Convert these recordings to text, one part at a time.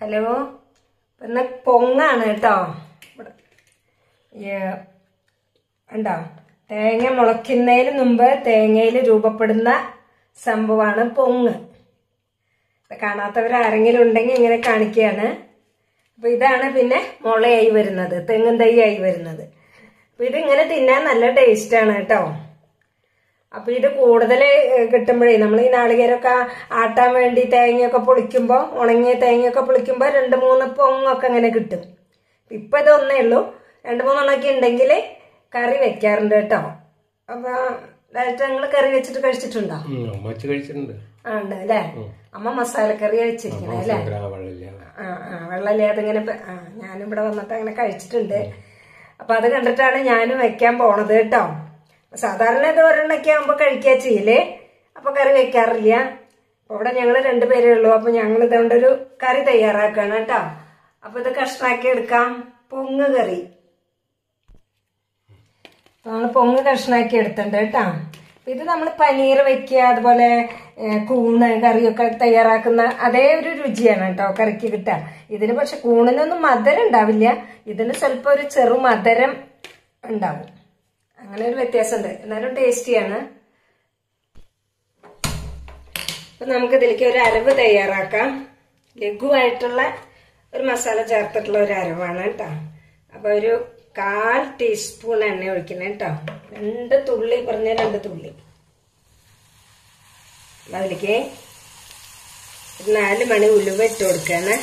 Hello? ഇന്ന് പൊങ്ങാണ് കേട്ടോ. ഉണ്ടോ തേങ്ങ മുളയ്ക്കുന്നതിന് മുമ്പ് തേങ്ങയിൽ രൂപപ്പെടുന്ന സംഭവമാണ് പൊങ്ങ്. കാണാത്തവർ ആരെങ്കിലും ഉണ്ടെങ്കിൽ ഇങ്ങനെ കാണിക്കുകയാണ്. അപ്പൊ ഇതാണ് പിന്നെ മുളയായി വരുന്നത് തെങ്ങും തൈ ആയി വരുന്നത്. അപ്പൊ ഇതിങ്ങനെ തിന്നാൻ നല്ല ടേസ്റ്റാണ് കേട്ടോ. അപ്പൊ ഇത് കൂടുതൽ കിട്ടുമ്പോഴേ നമ്മൾ ഈ നാളികേരമൊക്കെ ആട്ടാൻ വേണ്ടി തേങ്ങയൊക്കെ പൊളിക്കുമ്പോൾ ഉണങ്ങിയ തേങ്ങയൊക്കെ പൊളിക്കുമ്പോൾ രണ്ട് മൂന്ന് പൊങ്ങൊക്കെ അങ്ങനെ കിട്ടും. ഇപ്പൊ ഇതൊന്നേ ഉള്ളൂ. രണ്ട് മൂന്നെണ്ണമൊക്കെ ഉണ്ടെങ്കിൽ കറി വെക്കാറുണ്ട് കേട്ടോ. അപ്പൊ ഡയറക്റ്റ് നിങ്ങൾ കറി വെച്ചിട്ട് കഴിച്ചിട്ടുണ്ടോ? കഴിച്ചിട്ടുണ്ട്. ഉണ്ട് അല്ലേ? അമ്മ മസാലക്കറി കഴിച്ചിരിക്കണേ അല്ലേ? ആ ആ വെള്ളമില്ലാതെ ഇങ്ങനെ ആ ഞാനും ഇവിടെ വന്നിട്ട് അങ്ങനെ കഴിച്ചിട്ടുണ്ട്. അപ്പൊ അത് കണ്ടിട്ടാണ് ഞാനും വെക്കാൻ പോണത് കേട്ടോ. സാധാരണ ഇത് ഒരെണ്ണൊക്കെ ആകുമ്പോ കഴിക്കുക ചെയ്യലേ. അപ്പൊ കറി വെക്കാറില്ല. അപ്പൊ ഇവിടെ ഞങ്ങൾ രണ്ടുപേരേ ഉള്ളൂ. അപ്പൊ ഞങ്ങൾ ഇതുകൊണ്ടൊരു കറി തയ്യാറാക്കാണ് കേട്ടോ. അപ്പൊ ഇത് കഷ്ണാക്കി എടുക്കാം. പൊങ്ങ് കറി. നമ്മൾ പൊങ്ങ് കഷ്ണാക്കി എടുത്തിട്ടുണ്ട് കേട്ടോ. ഇത് നമ്മൾ പനീർ വെക്കുക അതുപോലെ കൂണ് കറിയൊക്കെ തയ്യാറാക്കുന്ന അതേ ഒരു രുചിയാണ് കേട്ടോ കറിക്ക് കിട്ടുക. ഇതിന് പക്ഷെ കൂണിനൊന്നും മധുരം ഉണ്ടാവില്ല. ഇതിന് സ്വല്പം ഒരു ചെറു മധുരം ഉണ്ടാവും. അങ്ങനെ ഒരു വ്യത്യാസമുണ്ട്. എന്നാലും ടേസ്റ്റിയാണ് അപ്പൊ നമുക്ക് ഇതിലേക്ക് ഒരു അരവ് തയ്യാറാക്കാം. ലഘുവായിട്ടുള്ള ഒരു മസാല ചേർത്തിട്ടുള്ള ഒരു അരവാണ് കേട്ടോ. അപ്പൊ ഒരു കാൽ ടീസ്പൂൺ എണ്ണ ഒഴിക്കണം കേട്ടോ. രണ്ട് തുള്ളി പറഞ്ഞ രണ്ട് തുള്ളി. അതിലേക്ക് നാല് മണി ഉലുവ ഇട്ട് കൊടുക്കാണ്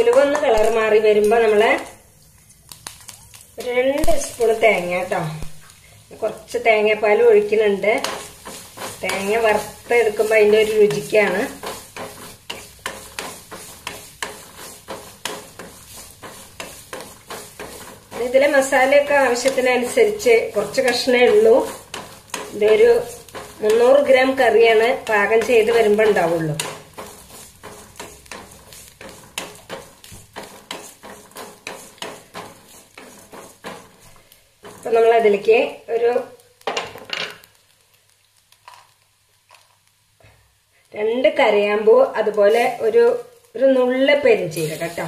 അപ്പൊ ഉലുവ കളർ മാറി വരുമ്പോ നമ്മൾ രണ്ട് സ്പൂൺ തേങ്ങ കേട്ടോ കുറച്ച് തേങ്ങാപ്പാൽ ഒഴിക്കുന്നുണ്ട്. തേങ്ങ വറുത്തെടുക്കുമ്പോൾ അതിന്റെ ഒരു രുചിക്കാണ്. ഇതിലെ മസാലയൊക്കെ ആവശ്യത്തിനനുസരിച്ച് കുറച്ച് കഷ്ണേ ഉള്ളൂ. ഇതൊരു മുന്നൂറ് ഗ്രാം കറിയാണ് പാകം ചെയ്ത് വരുമ്പോൾ ഉണ്ടാവുള്ളൂ. അതിലേക്ക് ഒരു രണ്ട് കരയാമ്പൂ അതുപോലെ ഒരു ഒരു നുള്ള പെരിഞ്ചീരക കേട്ടോ.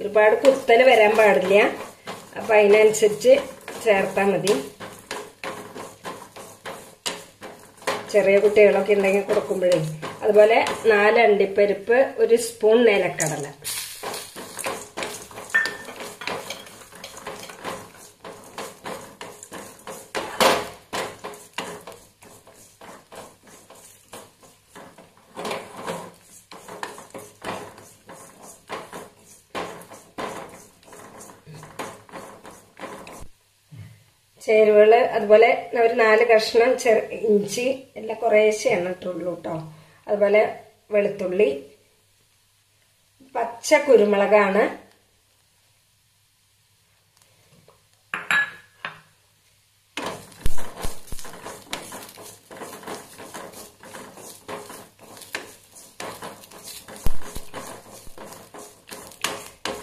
ഒരുപാട് കുത്തൽ വരാൻ പാടില്ല. അപ്പൊ അതിനനുസരിച്ച് ചേർത്താൽ മതി. ചെറിയ കുട്ടികളൊക്കെ ഉണ്ടെങ്കിൽ കൊടുക്കുമ്പോഴേ. അതുപോലെ നാല് അണ്ടിപ്പരിപ്പ് ഒരു സ്പൂൺ നിലക്കടല ചേരുവകൾ അതുപോലെ ഒരു നാല് കഷ്ണം ചെറു ഇഞ്ചി എല്ലാം കുറേശ്ശെ ഇട്ടുള്ളൂ കേട്ടോ അതുപോലെ വെളുത്തുള്ളി പച്ച കുരുമുളകാണ്.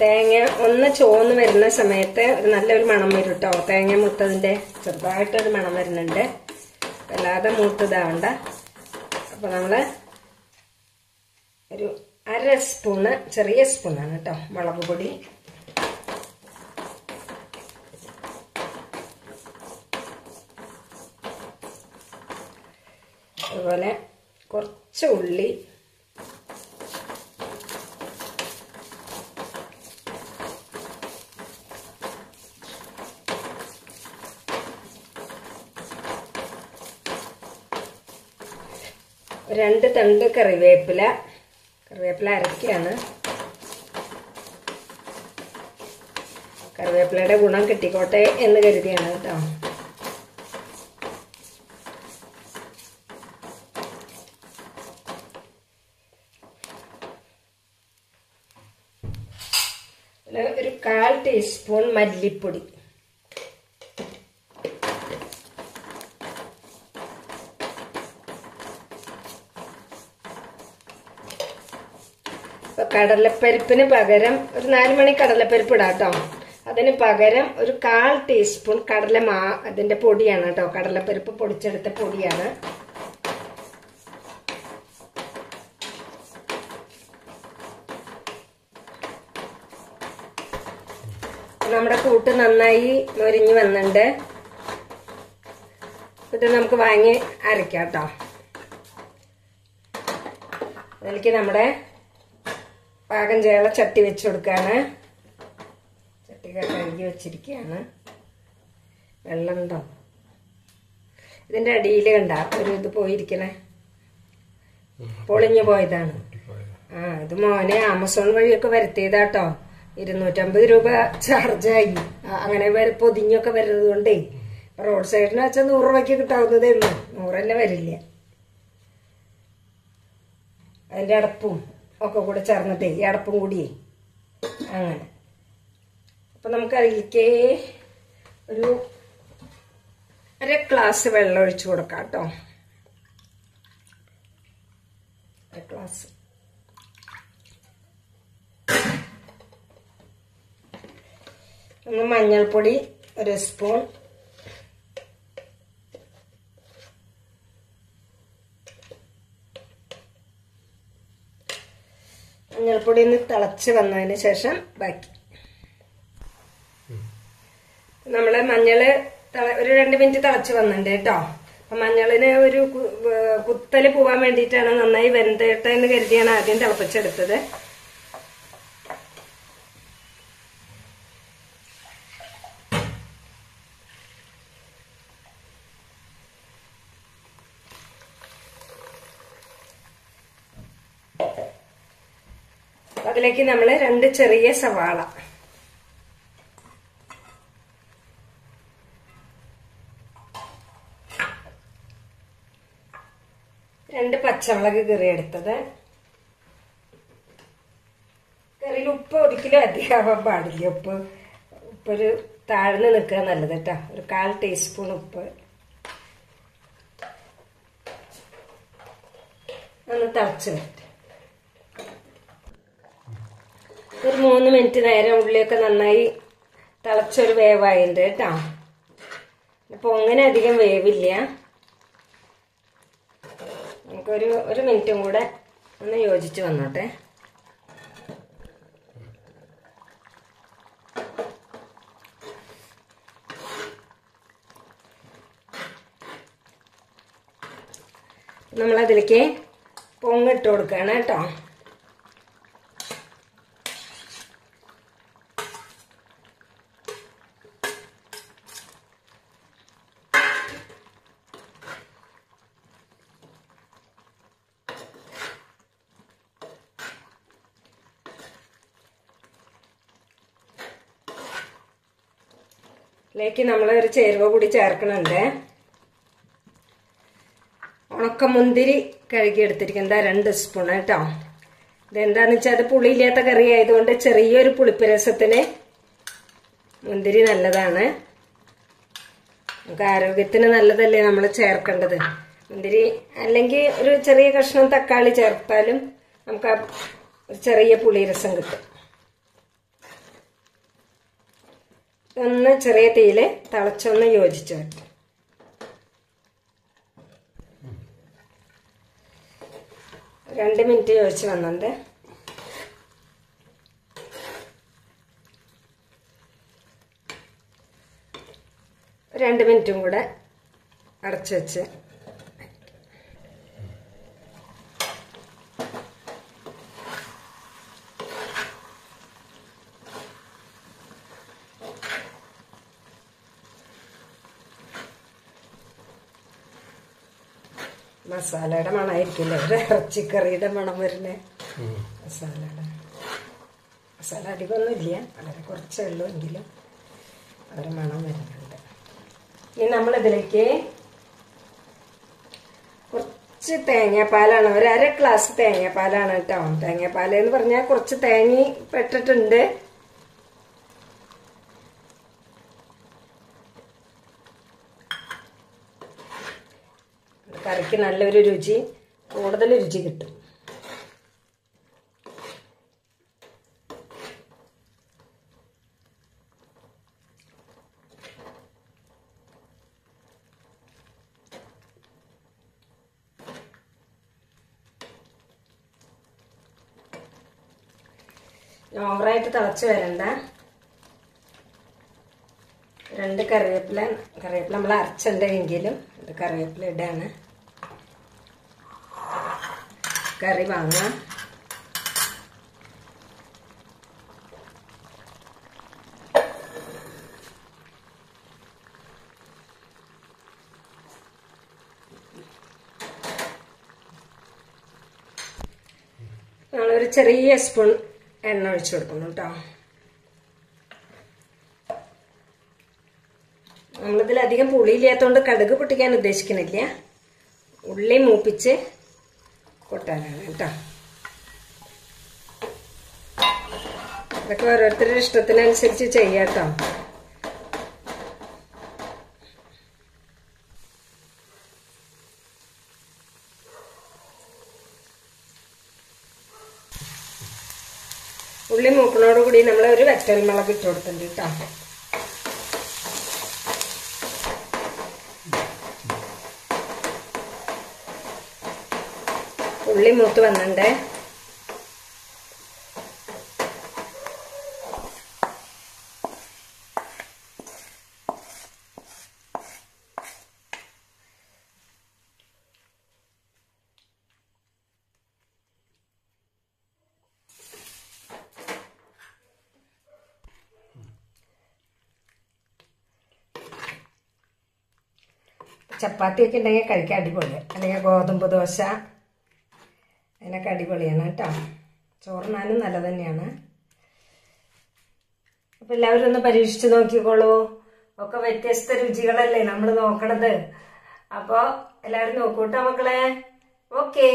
തേങ്ങ ഒന്ന് ചോന്ന് വരുന്ന സമയത്ത് ഒരു നല്ലൊരു മണം വരും കേട്ടോ തേങ്ങ മുത്തതിന്റെ ചെറുതായിട്ടൊരു മണം വരുന്നുണ്ട്. അല്ലാതെ മൂത്തതാവണ്ട. അപ്പൊ നമ്മൾ ഒരു അര സ്പൂണ് ചെറിയ സ്പൂണാണ് കേട്ടോ മുളക് പൊടി. അതുപോലെ കുറച്ച് ഉള്ളി രണ്ട് തണ്ട് കറിവേപ്പില. കറിവേപ്പില അരക്കുകയാണ് കറിവേപ്പിലയുടെ ഗുണം കിട്ടിക്കോട്ടെ എന്ന് കരുതിയാണ് കേട്ടോ. ഒരു കാൽ ടീസ്പൂൺ മല്ലിപ്പൊടി. കടലപ്പരിപ്പിന് പകരം ഒരു നാല് മണി കടലപ്പരിപ്പ് ഇടാം കേട്ടോ. അതിന് പകരം ഒരു കാൽ ടീസ്പൂൺ കടല മാ അതിന്റെ പൊടിയാണ് കേട്ടോ. കടലപ്പരിപ്പ് പൊടിച്ചെടുത്ത പൊടിയാണ്. നമ്മുടെ കൂട്ട് നന്നായി മൊരിഞ്ഞ് വന്നിട്ടുണ്ട് ഇത് നമുക്ക് വാങ്ങി അരക്കാം കേട്ടോ. അതിലേക്ക് നമ്മുടെ പാകം ചെയ്യാനുള്ള ചട്ടി വെച്ച് കൊടുക്കുകയാണ് ചട്ടി കഴുകി വെച്ചിരിക്കുകയാണ്. വെള്ളം ഉണ്ടോ? ഇതിന്റെ അടിയിൽ കണ്ട ഒരു ഇത് പോയിരിക്കണേ. പൊളിഞ്ഞു പോയതാണ്. ആ ഇത് മോനെ ആമസോൺ വഴിയൊക്കെ വരുത്തിയതാട്ടോ. ഇരുന്നൂറ്റമ്പത് രൂപ ചാർജായി അങ്ങനെ പൊതിഞ്ഞൊക്കെ വരുന്നത് കൊണ്ടേ. റോഡ് സൈഡിന് വെച്ചാൽ നൂറ് രൂപയ്ക്ക് കിട്ടാവുന്നതേ ഉള്ളൂ. നൂറന്നെ വരില്ല. അതിന്റെ അടപ്പും ഒക്കെ കൂടെ ചേർന്നിട്ടേ ഇടപ്പും കൂടിയേ അങ്ങനെ. അപ്പൊ നമുക്ക് അതിലേക്ക് ഒരു അര ഗ്ലാസ് വെള്ളം ഒഴിച്ചു കൊടുക്കാം കേട്ടോ. അര ഗ്ലാസ്. ഒന്ന് മഞ്ഞൾപ്പൊടി ഒരു സ്പൂൺ. മഞ്ഞൾപ്പൊടി ഒന്ന് തിളച്ച് വന്നതിന് ശേഷം ബാക്കി. നമ്മൾ മഞ്ഞൾ ഒരു രണ്ട് മിനിറ്റ് തിളച്ച് വന്നിട്ടുണ്ട് കേട്ടോ. അപ്പൊ മഞ്ഞളിന് ഒരു കുത്തൽ പോവാൻ വേണ്ടിയിട്ടാണ് നന്നായി വെന്തേട്ടെന്ന് കരുതിയാണ് ആദ്യം തിളപ്പിച്ചെടുത്തത്. അതിലേക്ക് നമ്മൾ രണ്ട് ചെറിയ സവാള. രണ്ട് പച്ചമുളക് കറി എടുത്തത്. കറിയിൽ ഉപ്പ് ഒരിക്കലും അധികമാവാൻ പാടില്ല. ഉപ്പ് ഉപ്പൊരു താഴ്ന്ന് നിൽക്കുക നല്ലത് കേട്ടോ. ഒരു കാൽ ടീസ്പൂൺ ഉപ്പ്. ഒന്ന് തിളച്ച് വരട്ടെ. ഒരു മൂന്ന് മിനിറ്റ് നേരം ഉള്ളിയൊക്കെ നന്നായി തിളച്ചൊരു വേവായിട്ടുണ്ട് കേട്ടോ. അപ്പോൾ അങ്ങനെ അധികം വേവില്ല. നമുക്കൊരു ഒരു മിനിറ്റും കൂടെ ഒന്ന് യോജിച്ച് വന്നോട്ടെ. നമ്മളതിലേക്ക് പൊങ്ങിട്ട് കൊടുക്കുകയാണ് കേട്ടോ. ഇതിലേക്ക് നമ്മൾ ഒരു ചേരുവ കൂടി ചേർക്കണുണ്ട്. ഉണക്കമുന്തിരി കഴുകി എടുത്തിരിക്കുന്നത് രണ്ട് സ്പൂൺ കേട്ടോ. ഇതെന്താന്ന് വെച്ചാൽ അത് പുളിയില്ലാത്ത കറി ആയതുകൊണ്ട് ചെറിയൊരു പുളിപ്പ് രസത്തിന് മുന്തിരി നല്ലതാണ്. നമുക്ക് ആരോഗ്യത്തിന് നല്ലതല്ലേ നമ്മൾ ചേർക്കേണ്ടത്. മുന്തിരി അല്ലെങ്കിൽ ഒരു ചെറിയ കഷ്ണം തക്കാളി ചേർത്താലും നമുക്ക് ചെറിയ പുളിരസം കിട്ടും. ഒന്ന് ചെറിയ തീയിൽ തിളച്ചൊന്ന് യോജിച്ച് രണ്ട് മിനിറ്റ് യോജിച്ച് വന്നുണ്ട് രണ്ട് മിനിറ്റും കൂടെ അടച്ചു വെച്ച് മസാലയുടെ മണമായിരിക്കില്ലേ ഒരു ഇറച്ചിക്കറിയുടെ മണം വരുന്നേ. മസാലയുടെ. മസാല അധികമൊന്നും ഇല്ല. വളരെ കുറച്ചേ ഉള്ളൂ എങ്കിലും ഒരു മണം വരുന്നുണ്ട്. ഇനി നമ്മളിതിലേക്ക് കുറച്ച് തേങ്ങാപ്പാലാണ്. ഒരു അര ഗ്ലാസ് തേങ്ങാപ്പാലാണ് കേട്ടോ. തേങ്ങാപ്പാൽ എന്ന് പറഞ്ഞാൽ കുറച്ച് തേങ്ങ പെട്ടിട്ടുണ്ട്. കറിക്ക് നല്ലൊരു രുചി കൂടുതൽ രുചി കിട്ടും. ഓവറായിട്ട് തിളച്ച് വരണ്ട. രണ്ട് കറിവേപ്പില കറിവേപ്പില നമ്മൾ അരച്ചിട്ടുണ്ടെങ്കിലും കറിവേപ്പില ഇടാണ്. കറി വാങ്ങാം. നമ്മളൊരു ചെറിയ സ്പൂൺ എണ്ണ ഒഴിച്ചു കൊടുക്കുന്നു കേട്ടോ. നമ്മളിതിലധികം പുളിയില്ലാത്തതുകൊണ്ട് കടുക് പൊട്ടിക്കാൻ ഉദ്ദേശിക്കുന്നില്ല ഉള്ളി മൂപ്പിച്ച് കൊട്ടാനാണ് കേട്ടോ. അതൊക്കെ ഓരോരുത്തരുടെ ഇഷ്ടത്തിനനുസരിച്ച് ചെയ്യാട്ടോ ഉള്ളി മൂക്കണോടുകൂടി നമ്മൾ ഒരു വെറ്റൽ മുളക് ഇട്ട് കൊടുത്തിട്ടുണ്ട് കേട്ടോ. ഉള്ളി മൂത്ത് വന്നിട്ടുണ്ട്. ചപ്പാത്തിയൊക്കെ ഉണ്ടെങ്കിൽ കഴിക്കാൻ അടിപൊളി. അല്ലെങ്കിൽ ഗോതമ്പ് ദോശ. അതിനൊക്കെ അടിപൊളിയാണ് കേട്ടോ. ചോറിനാനും നല്ല തന്നെയാണ്. അപ്പം എല്ലാവരും ഒന്ന് പരീക്ഷിച്ച് നോക്കിക്കോളൂ. ഒക്കെ വ്യത്യസ്ത രുചികളല്ലേ നമ്മൾ നോക്കണത്. അപ്പോൾ എല്ലാവരും നോക്കൂട്ടോ മക്കളെ? ഓക്കേ.